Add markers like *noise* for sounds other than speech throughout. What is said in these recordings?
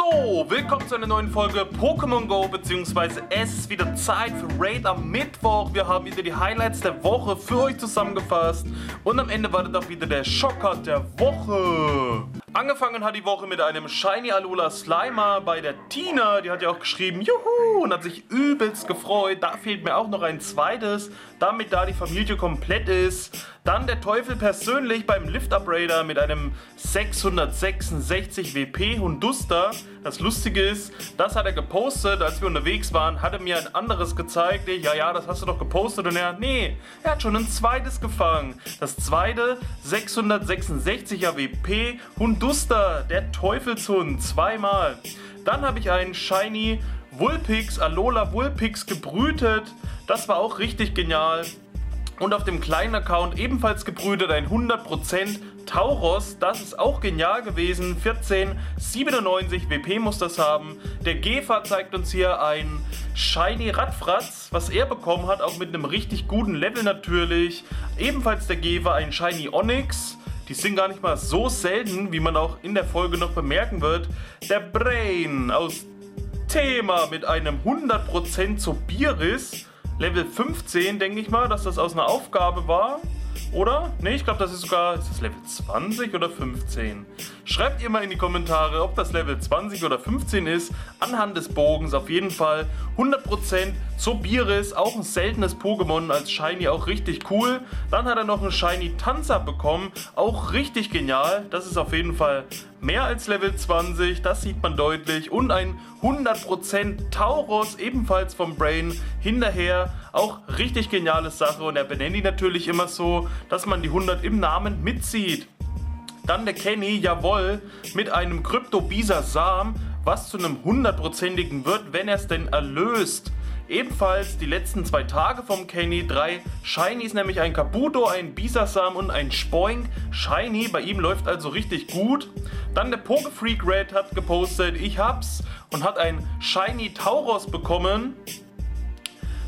So, willkommen zu einer neuen Folge Pokémon Go, beziehungsweise es ist wieder Zeit für Raid am Mittwoch. Wir haben wieder die Highlights der Woche für euch zusammengefasst und am Ende wartet auch wieder der Schocker der Woche. Angefangen hat die Woche mit einem Shiny Alola Slimer bei der Tina. Die hat ja auch geschrieben, juhu, und hat sich übelst gefreut. Da fehlt mir auch noch ein zweites, damit da die Familie komplett ist. Dann der Teufel persönlich beim Lift Uprader mit einem 666 WP Hunduster. Das Lustige ist, das hat er gepostet, als wir unterwegs waren, hat er mir ein anderes gezeigt. Ich, ja, ja, das hast du doch gepostet. Und er, nee, er hat schon ein zweites gefangen. Das zweite 666er WP Hunduster, der Teufelshund, zweimal. Dann habe ich einen Shiny Vulpix, Alola Vulpix gebrütet. Das war auch richtig genial. Und auf dem kleinen Account ebenfalls gebrütet ein 100% Tauros. Das ist auch genial gewesen. 1497 WP muss das haben. Der Gefa zeigt uns hier ein Shiny Radfratz, was er bekommen hat, auch mit einem richtig guten Level natürlich. Ebenfalls der Gefa ein Shiny Onyx. Die sind gar nicht mal so selten, wie man auch in der Folge noch bemerken wird. Der Brain aus Thema mit einem 100% Zobiris. Level 15, denke ich mal, dass das aus einer Aufgabe war. Oder? Ne, ich glaube, das ist sogar. Ist das Level 20 oder 15? Schreibt ihr mal in die Kommentare, ob das Level 20 oder 15 ist. Anhand des Bogens auf jeden Fall 100% Zobiris, auch ein seltenes Pokémon als Shiny, auch richtig cool. Dann hat er noch einen Shiny Tanzer bekommen, auch richtig genial. Das ist auf jeden Fall mehr als Level 20, das sieht man deutlich. Und ein 100% Tauros, ebenfalls vom Brain, hinterher. Auch richtig geniale Sache und er benennt die natürlich immer so, dass man die 100 im Namen mitzieht. Dann der Kenny, jawohl, mit einem Krypto-Bisa-Sam, was zu einem hundertprozentigen wird, wenn er es denn erlöst. Ebenfalls die letzten zwei Tage vom Kenny. Drei Shinies, nämlich ein Kabuto, ein Bisasam und ein Spoink. Shiny, bei ihm läuft also richtig gut. Dann der Pokefreak Red hat gepostet, ich hab's und hat ein Shiny Tauros bekommen.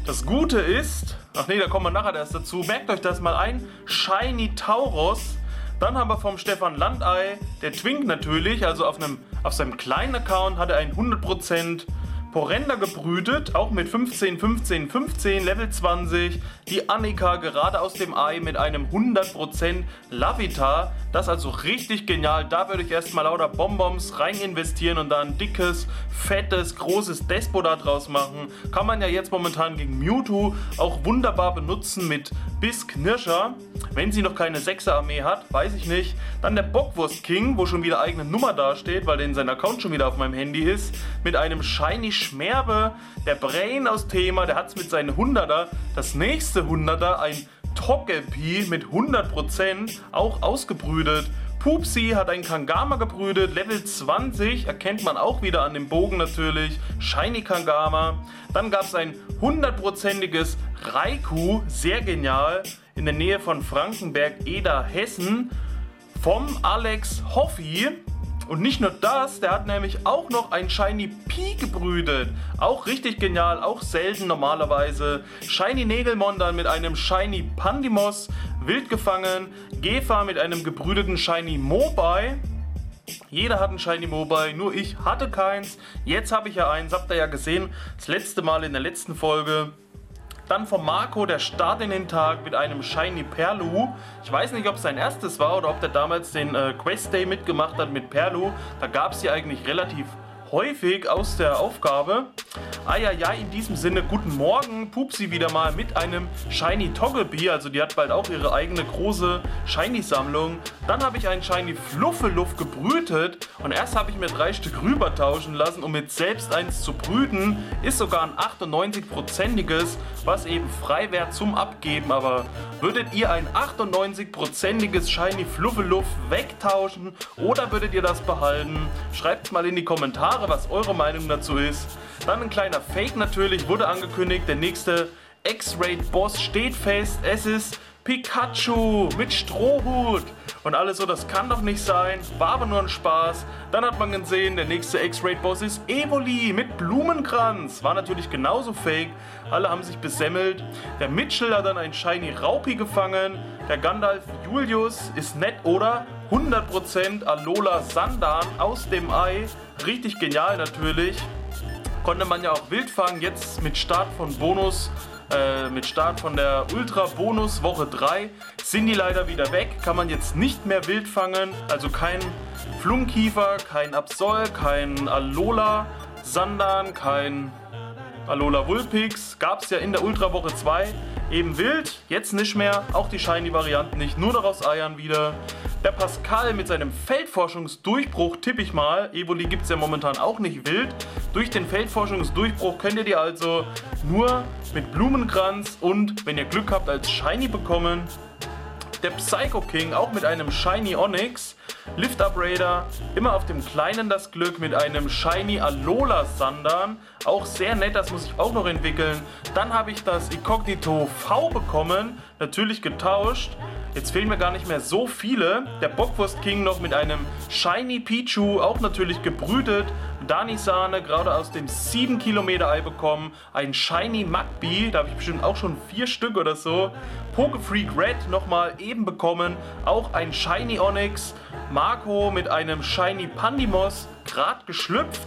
Das Gute ist, ach nee, da kommen wir nachher erst dazu. Merkt euch das mal ein. Shiny Tauros. Dann haben wir vom Stefan Landei, der Twink natürlich, also auf, einem, auf seinem kleinen Account hat er ein 100% Porenda gebrütet, auch mit 15, 15, 15, Level 20. Die Annika gerade aus dem Ei mit einem 100% Lavita. Das also richtig genial. Da würde ich erstmal lauter Bonbons rein investieren und da ein dickes, fettes, großes Despot draus machen. Kann man ja jetzt momentan gegen Mewtwo auch wunderbar benutzen mit Bisk Nirscher. Wenn sie noch keine 6er Armee hat, weiß ich nicht. Dann der Bockwurst King, wo schon wieder eigene Nummer dasteht, weil der in seinem Account schon wieder auf meinem Handy ist. Mit einem Shiny Schmerbe. Der Brain aus Thema, der hat es mit seinen 100er. Das nächste 100er, ein Togepi mit 100%, auch ausgebrütet. Pupsi hat ein Kangama gebrütet, Level 20, erkennt man auch wieder an dem Bogen natürlich. Shiny Kangama. Dann gab es ein hundertprozentiges Raikou, sehr genial, in der Nähe von Frankenberg, Eder, Hessen. Vom Alex Hoffi. Und nicht nur das, der hat nämlich auch noch ein Shiny P gebrütet. Auch richtig genial, auch selten normalerweise. Shiny Nägelmon dann mit einem Shiny Pandimos, wild gefangen. Gefa mit einem gebrüteten Shiny Mobile. Jeder hat einen Shiny Mobile, nur ich hatte keins. Jetzt habe ich ja eins, habt ihr ja gesehen. Das letzte Mal in der letzten Folge. Dann von Marco der Start in den Tag mit einem Shiny Perlu. Ich weiß nicht, ob es sein erstes war oder ob der damals den äh, Quest Day mitgemacht hat mit Perlu. Da gab es sie eigentlich relativ häufig aus der Aufgabe. Ja, in diesem Sinne, guten Morgen. Pupsi wieder mal mit einem Shiny Togepi. Also die hat bald auch ihre eigene große Shiny-Sammlung. Dann habe ich einen Shiny Fluffeluff gebrütet. Und erst habe ich mir drei Stück rüber tauschen lassen, um jetzt selbst eins zu brüten. Ist sogar ein 98-prozentiges, was eben frei wäre zum Abgeben. Aber würdet ihr ein 98-prozentiges Shiny Fluffeluff wegtauschen oder würdet ihr das behalten? Schreibt mal in die Kommentare. Kommentare, was eure Meinung dazu ist. Dann ein kleiner Fake natürlich, wurde angekündigt. Der nächste X-Raid-Boss steht fest. Es ist Pikachu mit Strohhut. Und alles so, das kann doch nicht sein. War aber nur ein Spaß. Dann hat man gesehen, der nächste X-Raid-Boss ist Evoli mit Blumenkranz. War natürlich genauso fake. Alle haben sich besemmelt. Der Mitchell hat dann ein Shiny Raupi gefangen. Der Gandalf Julius ist nett, oder? 100% Alola Sandan aus dem Ei. Richtig genial natürlich. Konnte man ja auch wild fangen. Jetzt mit Start von Bonus, äh, mit Start von der Ultra Bonus Woche 3 sind die leider wieder weg. Kann man jetzt nicht mehr wild fangen. Also kein Flunkiefer, kein Absol, kein Alola Sandan, kein Alola Vulpix. Gab es ja in der Ultra Woche 2 eben wild. Jetzt nicht mehr. Auch die Shiny-Varianten nicht. Nur noch aus Eiern wieder. Der Pascal mit seinem Feldforschungsdurchbruch tippe ich mal. Evoli gibt es ja momentan auch nicht wild. Durch den Feldforschungsdurchbruch könnt ihr die also nur mit Blumenkranz und, wenn ihr Glück habt, als Shiny bekommen. Der Psycho King auch mit einem Shiny Onyx. Lift Up Raider, immer auf dem Kleinen das Glück mit einem Shiny Alola Sandan. Auch sehr nett, das muss ich auch noch entwickeln. Dann habe ich das Incognito V bekommen, natürlich getauscht. Jetzt fehlen mir gar nicht mehr so viele. Der Bockwurst King noch mit einem Shiny Pichu, auch natürlich gebrütet. Dani Sahne, gerade aus dem 7 Kilometer Ei bekommen. Ein Shiny Magby, da habe ich bestimmt auch schon vier Stück oder so. Pokefreak Red nochmal eben bekommen. Auch ein Shiny Onyx. Marco mit einem Shiny Pandimos, gerade geschlüpft.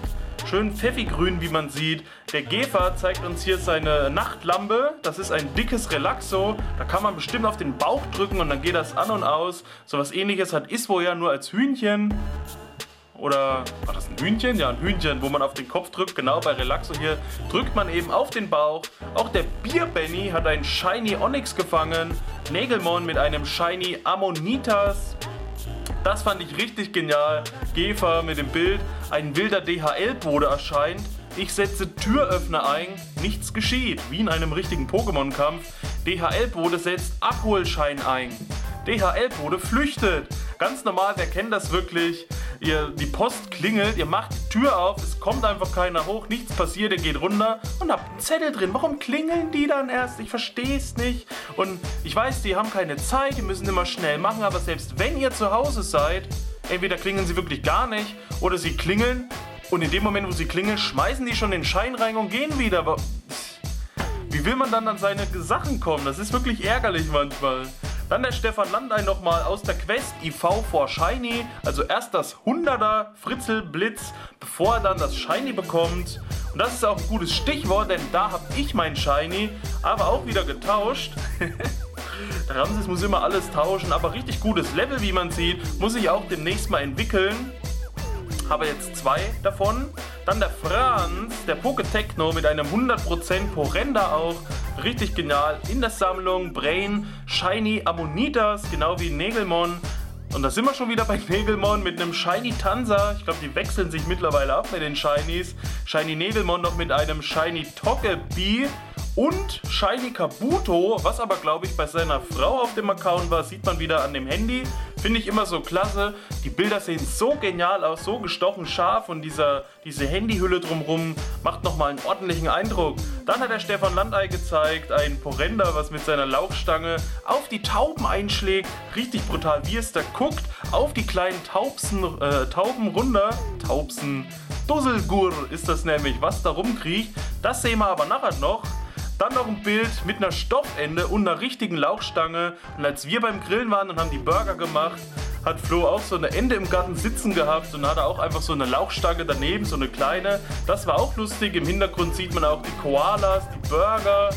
Schön pfeffigrün, wie man sieht. Der Gefer zeigt uns hier seine Nachtlampe. Das ist ein dickes Relaxo. Da kann man bestimmt auf den Bauch drücken und dann geht das an und aus. So was ähnliches hat Iswo ja nur als Hühnchen. Oder war das ein Hühnchen? Ja, ein Hühnchen, wo man auf den Kopf drückt. Genau bei Relaxo hier drückt man eben auf den Bauch. Auch der Bier Benny hat einen Shiny Onyx gefangen. Nägelmon mit einem Shiny Ammonitas. Das fand ich richtig genial. Gefer mit dem Bild. Ein wilder DHL-Bode erscheint. Ich setze Türöffner ein, nichts geschieht, wie in einem richtigen Pokémon-Kampf. DHL-Bode setzt Abholschein ein. DHL-Bode flüchtet. Ganz normal, wer kennt das wirklich? Ihr, die Post klingelt, ihr macht die Tür auf, es kommt einfach keiner hoch, nichts passiert, ihr geht runter und habt einen Zettel drin. Warum klingeln die dann erst? Ich verstehe es nicht. Und ich weiß, die haben keine Zeit, die müssen immer schnell machen, aber selbst wenn ihr zu Hause seid, entweder klingeln sie wirklich gar nicht oder sie klingeln und in dem Moment, wo sie klingeln, schmeißen die schon den Schein rein und gehen wieder. Aber wie will man dann an seine Sachen kommen? Das ist wirklich ärgerlich manchmal. Dann der Stefan Landei nochmal aus der Quest IV for Shiny. Also erst das 100er Fritzel Blitz, bevor er dann das Shiny bekommt. Und das ist auch ein gutes Stichwort, denn da habe ich mein Shiny, aber auch wieder getauscht. *laughs* Ramses muss immer alles tauschen, aber richtig gutes Level, wie man sieht, muss ich auch demnächst mal entwickeln. Habe jetzt zwei davon. Dann der Franz, der Poketechno mit einem 100% Porenda auch. Richtig genial. In der Sammlung Brain, Shiny Ammonitas, genau wie Nägelmon. Und da sind wir schon wieder bei *laughs* Nägelmon mit einem Shiny Tanza. Ich glaube, die wechseln sich mittlerweile ab mit den Shinies. Shiny Nägelmon noch mit einem Shiny Togepi und Shiny Kabuto, was aber glaube ich bei seiner Frau auf dem Account war, sieht man wieder an dem Handy. Finde ich immer so klasse. Die Bilder sehen so genial aus, so gestochen scharf und dieser, diese Handyhülle drumherum macht nochmal einen ordentlichen Eindruck. Dann hat der Stefan Landei gezeigt, ein Porenda, was mit seiner Lauchstange auf die Tauben einschlägt. Richtig brutal, wie es da guckt, auf die kleinen Taubsen, äh, Tauben runter. Taubsen, Dusselgur ist das nämlich, was da rumkriecht. Das sehen wir aber nachher noch. Dann noch ein Bild mit einer Stoffende und einer richtigen Lauchstange. Und als wir beim Grillen waren und haben die Burger gemacht, hat Flo auch so eine Ende im Garten sitzen gehabt und hat auch einfach so eine Lauchstange daneben, so eine kleine. Das war auch lustig. Im Hintergrund sieht man auch die Koalas, die Burger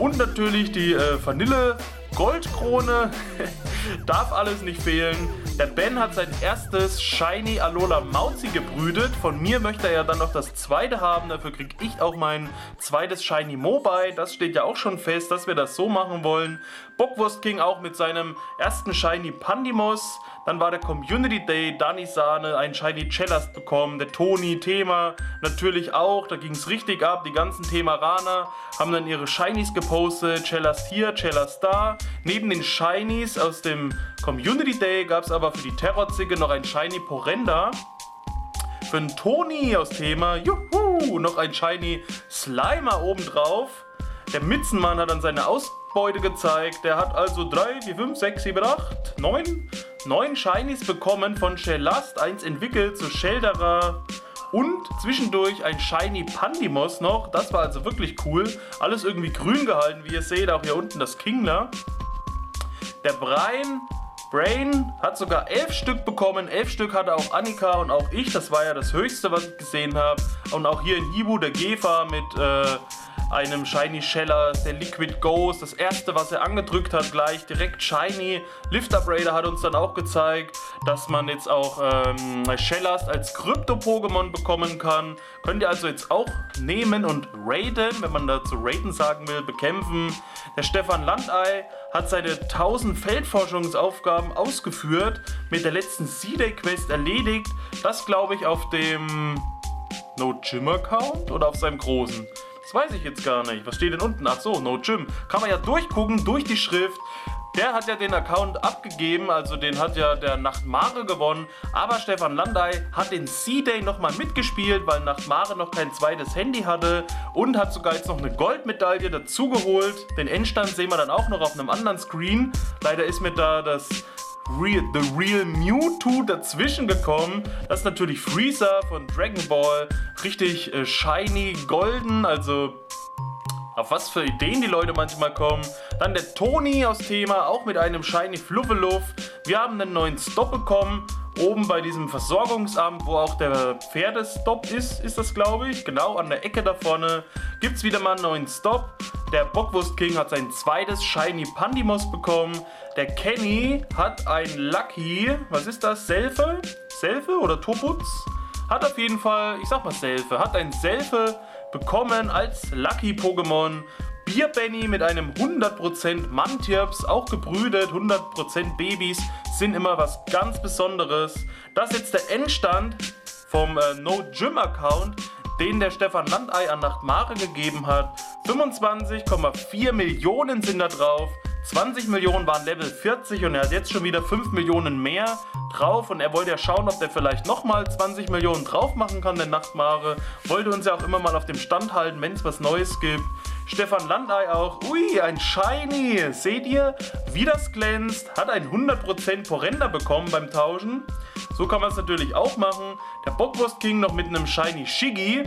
und natürlich die äh, Vanille Goldkrone. *laughs* Darf alles nicht fehlen. Der Ben hat sein erstes Shiny Alola Mauzi gebrütet. Von mir möchte er ja dann noch das zweite haben. Dafür kriege ich auch mein zweites Shiny Mobile. Das steht ja auch schon fest, dass wir das so machen wollen. Bockwurst King auch mit seinem ersten Shiny Pandimos. Dann war der Community Day, Dani Sahne, ein Shiny Cellast bekommen, der Toni, Thema natürlich auch, da ging es richtig ab. Die ganzen Themaraner haben dann ihre Shinies gepostet, Cellast hier, Cellast da. Neben den Shinies aus dem Community Day gab es aber für die Terrorzicke noch ein Shiny Porenda. Für einen Toni aus Thema, juhu, noch ein Shiny Slimer obendrauf. Der Mitzenmann hat dann seine Ausbeute gezeigt. Der hat also 3, 4, 5, 6, 7, 8, 9, 9 Shinies bekommen von Shellast. Eins entwickelt zu Shelderer. Und zwischendurch ein Shiny Pandimos noch. Das war also wirklich cool. Alles irgendwie grün gehalten, wie ihr seht. Auch hier unten das Kingler. Der Brian Sprain hat sogar elf Stück bekommen. Elf Stück hatte auch Annika und auch ich. Das war ja das höchste, was ich gesehen habe. Und auch hier in Hibu der Gefa mit äh, einem Shiny Sheller, der Liquid Ghost. Das erste, was er angedrückt hat, gleich direkt Shiny. Lift Raider hat uns dann auch gezeigt, dass man jetzt auch ähm, Shellast als Krypto-Pokémon bekommen kann. Könnt ihr also jetzt auch nehmen und raiden, wenn man dazu raiden sagen will, bekämpfen. Der Stefan Landei hat seine 1000 Feldforschungsaufgaben ausgeführt, mit der letzten C-Day-Quest erledigt. Das glaube ich auf dem No Gym Account oder auf seinem großen. Das weiß ich jetzt gar nicht. Was steht denn unten? Ach so, No Gym. Kann man ja durchgucken, durch die Schrift. Der hat ja den Account abgegeben, also den hat ja der Nachtmare gewonnen. Aber Stefan Landei hat den C-Day nochmal mitgespielt, weil Nachtmare noch kein zweites Handy hatte und hat sogar jetzt noch eine Goldmedaille dazugeholt. Den Endstand sehen wir dann auch noch auf einem anderen Screen. Leider ist mir da das Real, The Real Mewtwo dazwischen gekommen. Das ist natürlich Freezer von Dragon Ball. Richtig äh, shiny, golden, also auf was für Ideen die Leute manchmal kommen. Dann der Toni aus Thema, auch mit einem Shiny Fluffeluff. Wir haben einen neuen Stop bekommen. Oben bei diesem Versorgungsamt, wo auch der Pferdestop ist, ist das glaube ich. Genau, an der Ecke da vorne gibt es wieder mal einen neuen Stop. Der Bockwurst King hat sein zweites Shiny Pandimos bekommen. Der Kenny hat ein Lucky, was ist das? Selfe? Selfe oder Toputz? Hat auf jeden Fall, ich sag mal Selfe, hat ein Selfe bekommen als Lucky Pokémon. Bier Benny mit einem 100% Mantirps, auch gebrüdet, 100% Babys, sind immer was ganz Besonderes. Das ist jetzt der Endstand vom äh, No Gym Account den der Stefan Landei an Nachtmare gegeben hat. 25,4 Millionen sind da drauf. 20 Millionen waren Level 40 und er hat jetzt schon wieder 5 Millionen mehr drauf und er wollte ja schauen, ob der vielleicht nochmal 20 Millionen drauf machen kann, der Nachtmare. Wollte uns ja auch immer mal auf dem Stand halten, wenn es was Neues gibt. Stefan Landei auch. Ui, ein Shiny. Seht ihr, wie das glänzt? Hat ein 100% Porenda bekommen beim Tauschen. So kann man es natürlich auch machen. Der Bockwurst King noch mit einem Shiny Shiggy.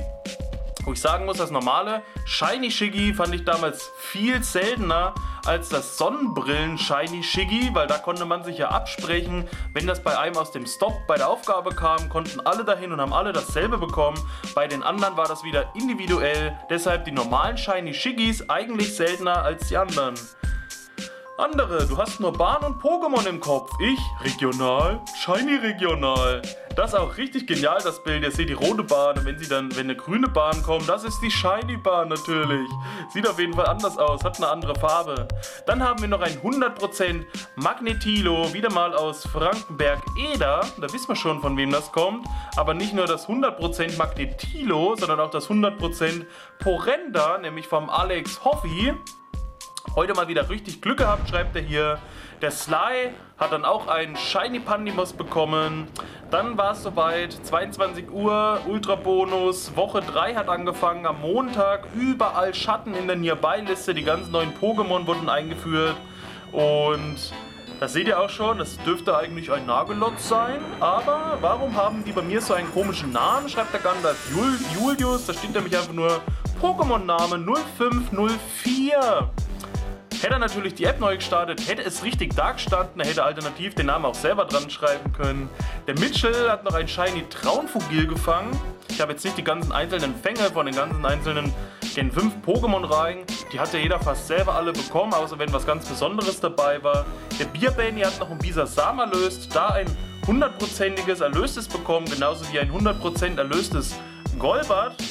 Wo ich sagen muss, das normale Shiny Shiggy fand ich damals viel seltener als das Sonnenbrillen Shiny Shiggy, weil da konnte man sich ja absprechen, wenn das bei einem aus dem Stop bei der Aufgabe kam, konnten alle dahin und haben alle dasselbe bekommen. Bei den anderen war das wieder individuell, deshalb die normalen Shiny Shiggys eigentlich seltener als die anderen. Andere, du hast nur Bahn und Pokémon im Kopf. Ich, regional, shiny regional. Das ist auch richtig genial, das Bild. Ihr seht die rote Bahn und wenn sie dann, wenn eine grüne Bahn kommt, das ist die shiny Bahn natürlich. Sieht auf jeden Fall anders aus, hat eine andere Farbe. Dann haben wir noch ein 100% Magnetilo, wieder mal aus Frankenberg-Eder. Da wissen wir schon, von wem das kommt. Aber nicht nur das 100% Magnetilo, sondern auch das 100% Porenda, nämlich vom Alex Hoffi. Heute mal wieder richtig Glück gehabt, schreibt er hier. Der Sly hat dann auch einen Shiny Pandimos bekommen. Dann war es soweit, 22 Uhr, Ultra Bonus, Woche 3 hat angefangen, am Montag, überall Schatten in der Nearby-Liste, die ganzen neuen Pokémon wurden eingeführt. Und das seht ihr auch schon, das dürfte eigentlich ein Nagelot sein. Aber warum haben die bei mir so einen komischen Namen, schreibt der Gandalf Jul Julius. Da steht nämlich einfach nur Pokémon-Name 0504. Hätte er natürlich die App neu gestartet, hätte es richtig da gestanden, er hätte alternativ den Namen auch selber dran schreiben können. Der Mitchell hat noch ein Shiny Traunfugil gefangen. Ich habe jetzt nicht die ganzen einzelnen Fänge von den ganzen einzelnen, den fünf Pokémon-Reihen. Die hat ja jeder fast selber alle bekommen, außer wenn was ganz Besonderes dabei war. Der Bierbani hat noch ein Bisasam erlöst, da ein hundertprozentiges Erlöstes bekommen, genauso wie ein 100% erlöstes Golbert.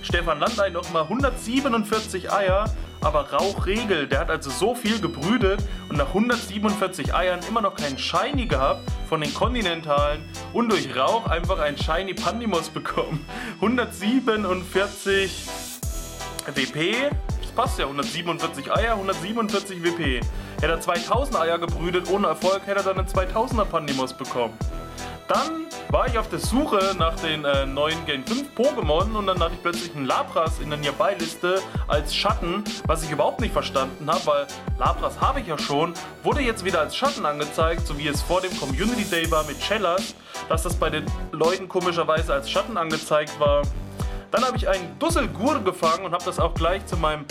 Stefan Landei nochmal 147 Eier aber Rauchregel, der hat also so viel gebrütet und nach 147 Eiern immer noch keinen Shiny gehabt von den Kontinentalen und durch Rauch einfach einen Shiny Pandimos bekommen. *laughs* 147 WP, das passt ja, 147 Eier, 147 WP. Hätte er 2000 Eier gebrütet, ohne Erfolg hätte er dann einen 2000er Pandimos bekommen. Dann war ich auf der Suche nach den äh, neuen Gen 5 Pokémon und dann hatte ich plötzlich einen Lapras in der Nearby-Liste als Schatten, was ich überhaupt nicht verstanden habe, weil Lapras habe ich ja schon, wurde jetzt wieder als Schatten angezeigt, so wie es vor dem Community Day war mit Shellas, dass das bei den Leuten komischerweise als Schatten angezeigt war. Dann habe ich einen Dusselgur gefangen und habe das auch gleich zu meinem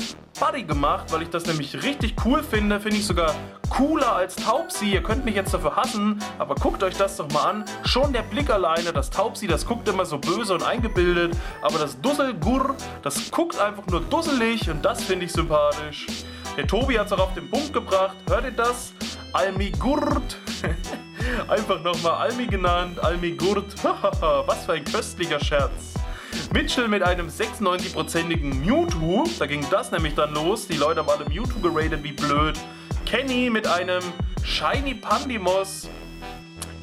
Buddy gemacht, weil ich das nämlich richtig cool finde. Finde ich sogar cooler als Taubsi. Ihr könnt mich jetzt dafür hassen, aber guckt euch das doch mal an. Schon der Blick alleine, das Taubsi, das guckt immer so böse und eingebildet. Aber das Dusselgur, das guckt einfach nur dusselig und das finde ich sympathisch. Der Tobi hat es auch auf den Punkt gebracht. Hört ihr das? Almigurt. *laughs* Einfach nochmal Almi genannt. Almigurt. *laughs* Was für ein köstlicher Scherz. Mitchell mit einem 96%igen Mewtwo. Da ging das nämlich dann los. Die Leute haben alle Mewtwo geradet, wie blöd. Kenny mit einem Shiny Pandimos.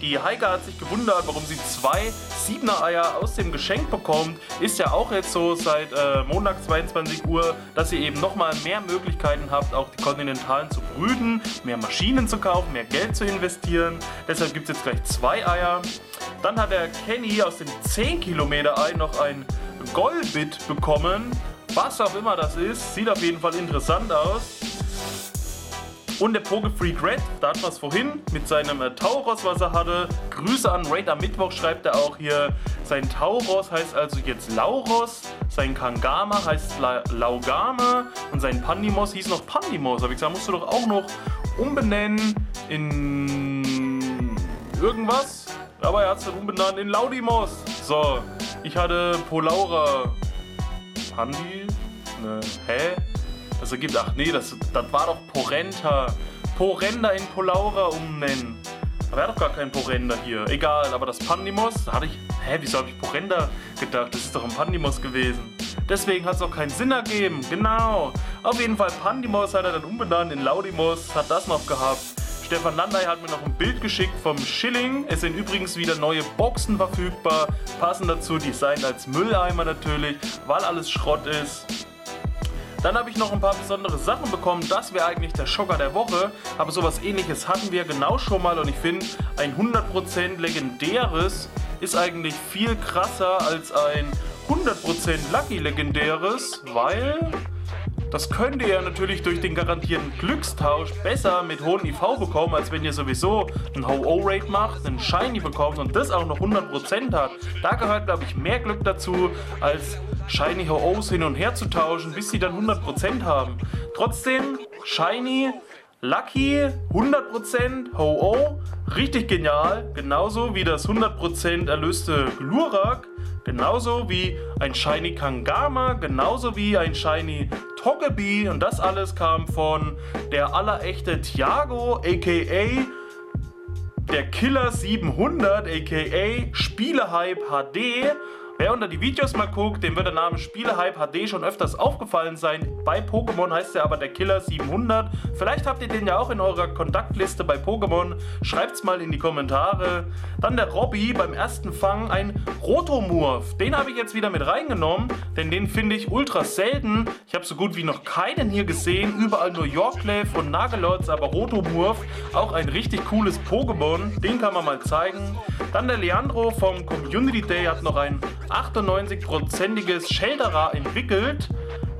Die Heike hat sich gewundert, warum sie zwei 7er Eier aus dem Geschenk bekommt. Ist ja auch jetzt so seit äh, Montag 22 Uhr, dass ihr eben nochmal mehr Möglichkeiten habt, auch die Kontinentalen zu brüten, mehr Maschinen zu kaufen, mehr Geld zu investieren. Deshalb gibt es jetzt gleich zwei Eier. Dann hat der Kenny aus dem 10 Kilometer Ei noch ein Golbit bekommen. Was auch immer das ist, sieht auf jeden Fall interessant aus. Und der Pogefreak Red, da hat man es vorhin mit seinem äh, Tauros, was er hatte. Grüße an Raid am Mittwoch, schreibt er auch hier. Sein Tauros heißt also jetzt Lauros, sein Kangama heißt La Laugame und sein Pandimos hieß noch Pandimos. Aber ich gesagt, musst du doch auch noch umbenennen in irgendwas. Aber er hat es dann umbenannt in Laudimos. So, ich hatte Polaura. Pandi? Ne, hä? Das ergibt, ach nee, das, das war doch Porenta. Porenda in Polaura umnennen. Er hat doch gar keinen Porenda hier. Egal, aber das Pandimos, da hatte ich. Hä, wieso habe ich Porenda gedacht? Das ist doch ein Pandimos gewesen. Deswegen hat es auch keinen Sinn ergeben. Genau. Auf jeden Fall, Pandimos hat er dann umbenannt in Laudimos, hat das noch gehabt. Stefan Landey hat mir noch ein Bild geschickt vom Schilling. Es sind übrigens wieder neue Boxen verfügbar. Passen dazu Design als Mülleimer natürlich, weil alles Schrott ist. Dann habe ich noch ein paar besondere Sachen bekommen. Das wäre eigentlich der Schocker der Woche. Aber sowas ähnliches hatten wir genau schon mal. Und ich finde, ein 100% legendäres ist eigentlich viel krasser als ein 100% Lucky legendäres, weil das könnt ihr ja natürlich durch den garantierten Glückstausch besser mit hohem IV bekommen, als wenn ihr sowieso einen Ho-Oh-Rate macht, einen Shiny bekommt und das auch noch 100% hat. Da gehört, glaube ich, mehr Glück dazu, als Shiny Ho-Ohs hin und her zu tauschen, bis sie dann 100% haben. Trotzdem, Shiny, Lucky, 100%, Ho-Oh, richtig genial. Genauso wie das 100% erlöste Glurak genauso wie ein Shiny Kangama, genauso wie ein Shiny Togepi und das alles kam von der allerechte Thiago, aka der Killer 700, aka Spielehype HD Wer unter die Videos mal guckt, dem wird der Name Spielehype HD schon öfters aufgefallen sein. Bei Pokémon heißt er aber der Killer 700. Vielleicht habt ihr den ja auch in eurer Kontaktliste bei Pokémon. Schreibt's mal in die Kommentare. Dann der Robby beim ersten Fang, ein Rotomurf. Den habe ich jetzt wieder mit reingenommen, denn den finde ich ultra selten. Ich habe so gut wie noch keinen hier gesehen. Überall nur Yorklev und Nagelots, aber Rotomurf, auch ein richtig cooles Pokémon. Den kann man mal zeigen. Dann der Leandro vom Community Day hat noch ein 98-prozentiges Shelterer entwickelt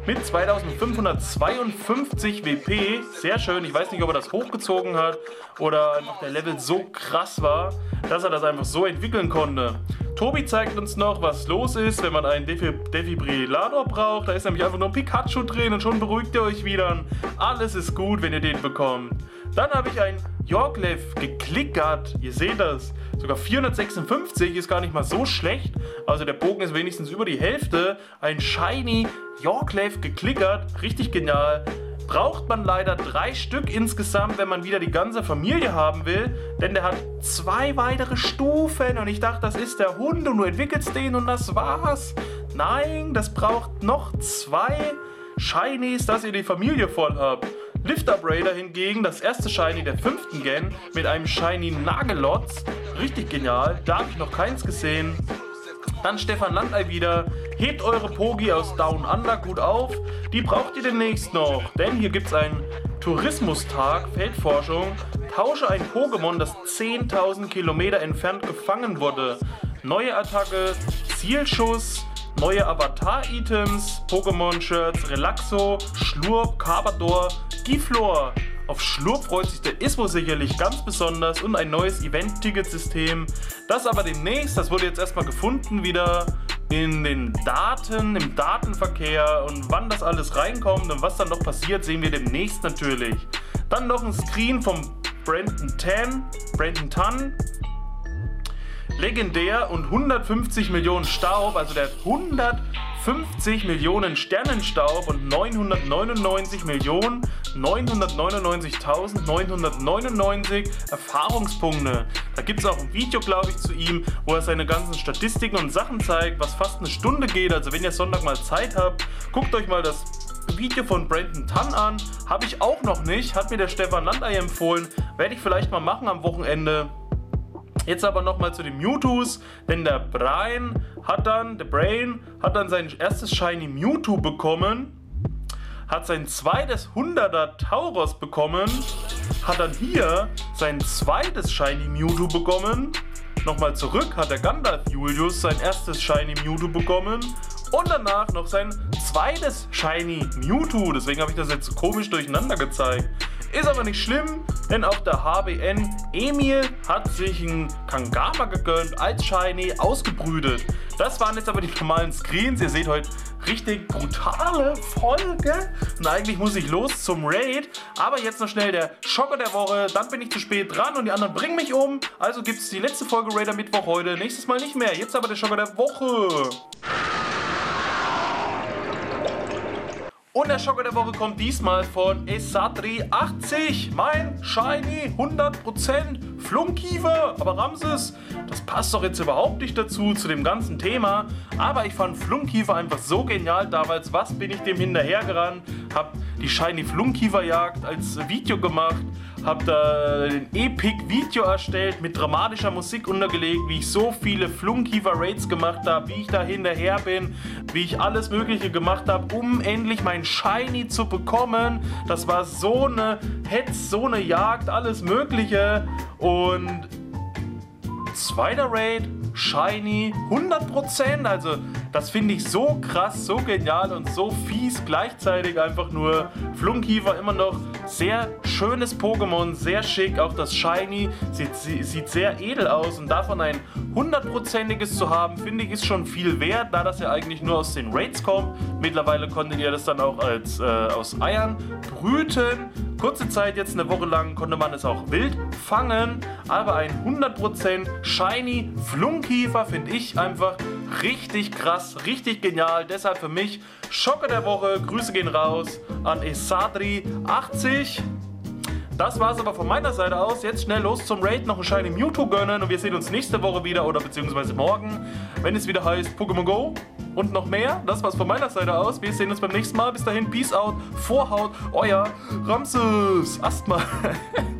mit 2552 WP. Sehr schön. Ich weiß nicht, ob er das hochgezogen hat oder einfach der Level so krass war, dass er das einfach so entwickeln konnte. Tobi zeigt uns noch, was los ist, wenn man einen Defibrillator braucht. Da ist nämlich einfach nur ein Pikachu drin und schon beruhigt ihr euch wieder. Alles ist gut, wenn ihr den bekommt. Dann habe ich ein Yorklev geklickert. Ihr seht das. Sogar 456 ist gar nicht mal so schlecht. Also der Bogen ist wenigstens über die Hälfte. Ein Shiny Yorklev geklickert. Richtig genial. Braucht man leider drei Stück insgesamt, wenn man wieder die ganze Familie haben will. Denn der hat zwei weitere Stufen. Und ich dachte, das ist der Hund und du entwickelst den und das war's. Nein, das braucht noch zwei Shinies, dass ihr die Familie voll habt. Lift Up Raider hingegen, das erste Shiny der fünften Gen mit einem Shiny Nagelotz. Richtig genial, da habe ich noch keins gesehen. Dann Stefan Landei wieder. Hebt eure Pogi aus Down Under gut auf. Die braucht ihr demnächst noch, denn hier gibt es einen Tourismustag, Feldforschung. Tausche ein Pokémon, das 10.000 Kilometer entfernt gefangen wurde. Neue Attacke, Zielschuss, neue Avatar-Items, Pokémon-Shirts, Relaxo, Schlurp, Carbador, Giflor. Auf Schlurp freut sich der Ismo sicherlich ganz besonders und ein neues Event-Ticket-System. Das aber demnächst, das wurde jetzt erstmal gefunden, wieder in den Daten, im Datenverkehr und wann das alles reinkommt und was dann noch passiert, sehen wir demnächst natürlich. Dann noch ein Screen vom Brandon Tan, Brandon Tan, legendär und 150 Millionen Staub, also der hat 150 Millionen Sternenstaub und 999 Millionen 999.999 Erfahrungspunkte. Da gibt es auch ein Video, glaube ich, zu ihm, wo er seine ganzen Statistiken und Sachen zeigt, was fast eine Stunde geht. Also wenn ihr Sonntag mal Zeit habt, guckt euch mal das Video von Brandon Tan an. Habe ich auch noch nicht, hat mir der Stefan Landei empfohlen. Werde ich vielleicht mal machen am Wochenende. Jetzt aber nochmal zu den Mewtwo's, denn der Brian hat dann, der Brain hat dann sein erstes Shiny Mewtwo bekommen, hat sein zweites 100er Tauros bekommen, hat dann hier sein zweites Shiny Mewtwo bekommen, nochmal zurück hat der Gandalf Julius sein erstes Shiny Mewtwo bekommen und danach noch sein zweites Shiny Mewtwo, deswegen habe ich das jetzt komisch durcheinander gezeigt. Ist aber nicht schlimm, denn auch der HBN Emil hat sich ein Kangama gegönnt als Shiny ausgebrütet. Das waren jetzt aber die normalen Screens. Ihr seht heute richtig brutale Folge. Und eigentlich muss ich los zum Raid. Aber jetzt noch schnell der Schocker der Woche. Dann bin ich zu spät dran und die anderen bringen mich um. Also gibt es die letzte Folge Raider Mittwoch heute. Nächstes Mal nicht mehr. Jetzt aber der Schocker der Woche. Und der Schocker der Woche kommt diesmal von Esatri 80. Mein Shiny 100% Flunkiefer. Aber Ramses, das passt doch jetzt überhaupt nicht dazu, zu dem ganzen Thema. Aber ich fand Flunkiefer einfach so genial damals. Was bin ich dem hinterhergerannt? Hab die Shiny Flunkieferjagd als Video gemacht habe da ein Epic-Video erstellt mit dramatischer Musik untergelegt, wie ich so viele Flunkiefer-Raids gemacht habe, wie ich da hinterher bin, wie ich alles Mögliche gemacht habe, um endlich mein Shiny zu bekommen. Das war so eine Hetz, so eine Jagd, alles Mögliche. Und zweiter Raid, Shiny, 100%. Also das finde ich so krass, so genial und so fies gleichzeitig einfach nur. Flunkiefer immer noch sehr schönes Pokémon, sehr schick. Auch das Shiny sieht, sieht sehr edel aus und davon ein hundertprozentiges zu haben, finde ich, ist schon viel wert, da das ja eigentlich nur aus den Raids kommt. Mittlerweile konntet ihr das dann auch als äh, aus Eiern brüten. Kurze Zeit, jetzt eine Woche lang, konnte man es auch wild fangen, aber ein 100% Shiny Flunkiefer finde ich einfach richtig krass, richtig genial. Deshalb für mich Schocker der Woche. Grüße gehen raus an Esadri80. Das war es aber von meiner Seite aus. Jetzt schnell los zum Raid, noch ein Shiny Mewtwo gönnen und wir sehen uns nächste Woche wieder oder beziehungsweise morgen, wenn es wieder heißt Pokémon Go und noch mehr. Das war's von meiner Seite aus. Wir sehen uns beim nächsten Mal. Bis dahin, Peace out, Vorhaut, euer Ramses. Asthma. *laughs*